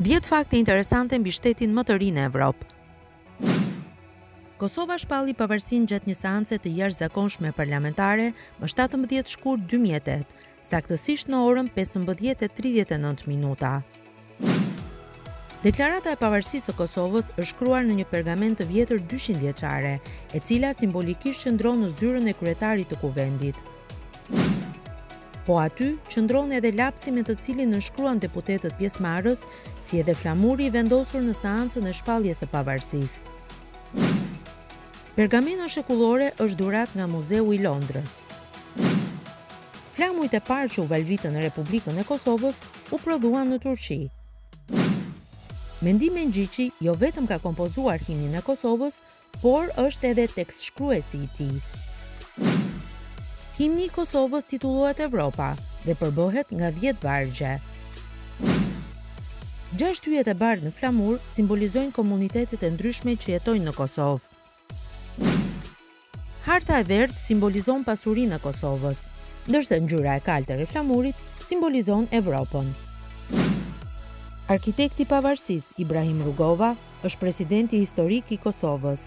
Dhjetë fakte interesante mbi shtetin më të ri në Evropë. Kosova shpalli pavarësinë gjatë një seance të jashtëzakonshme parlamentare më 17 shkurt 2008, saktësisht në orën 15:39 minuta. Deklarata e Pavarësisë së Kosovës është shkruar në një pergament të vjetër 200 vjeçare, e cila simbolikisht qëndron në zyrën e kryetarit të Kuvendit. Po aty qëndron edhe lapsi me të cilin nënshkruan deputetët pjesëmarrës, si edhe flamuri i vendosur në seancën e shpalljes së pavarësisë. Pergamena shekullore është dhuratë nga Muzeu i Londrës. Flamujt e parë që u valvitën në Republikën e Kosovës u prodhuan në Turqi. Mendi Mengjiqi jo vetëm ka kompozuar himnin e Kosovës, por është edhe tekstshkruesi i tij. Himni i Kosovës titullohet Evropa dhe përbëhet nga dhjetë vargje. Gjashtë yjet e bardhë në flamur simbolizojnë komunitetet e ndryshme që jetojnë në Kosovë. Harta e verdhë simbolizon pasurinë e Kosovës, ndërsa ngjyra e kaltër e flamurit simbolizon Evropën. Arkitekti i Pavarësisë, Ibrahim Rugova, është presidenti historik i Kosovës.